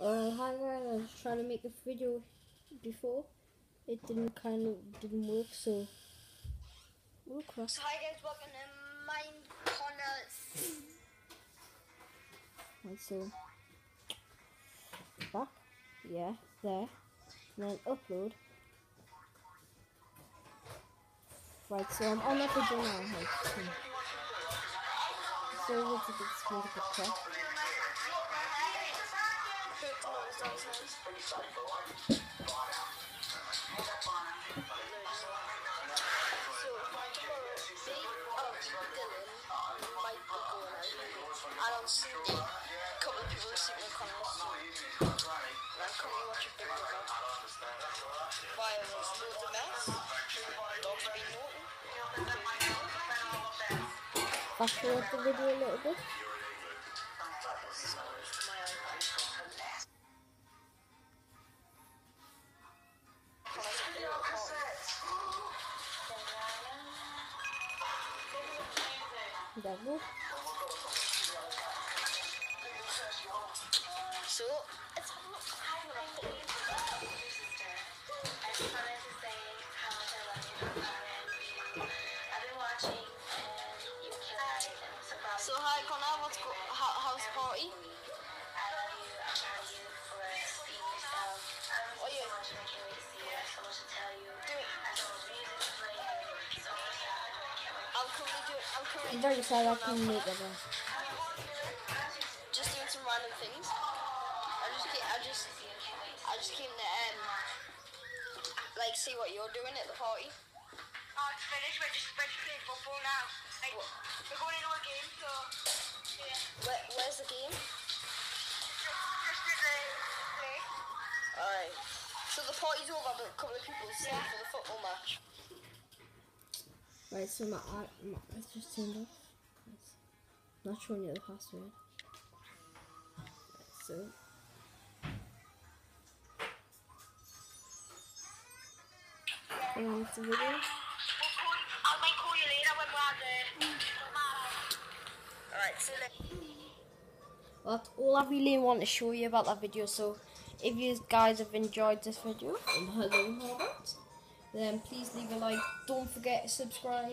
Uh, hi guys, I was trying to make a video before. It didn't kind of didn't work, so. we'll cross. hi guys, welcome to Mind Connors. Right, so. Back. Yeah, there. And then upload. Right, so I'm on that video now. So, it's a bit small, a Fast forward the video a little bit. Go. So, look. So, hi Connor, what's go- how, how's party? I'm currently doing. I'm currently I'm very sad I couldn't make it. Though. Just doing some random things. I just came, I just I just came to um like see what you're doing at the party. Oh, it's finished. We're just, we're just playing football now. Like, we're going into a game, so yeah. Where, where's the game? Alright. So the party's over, but a couple of people stayed for the football match. Right, so my art, my, it's just turned off. Not showing you the password. Right, so. Hang on, it's a video. I might call you later when we're at the. Alright, so like, That's all I really want to show you about that video. So, if you guys have enjoyed this video, then please leave a like. Don't forget to subscribe.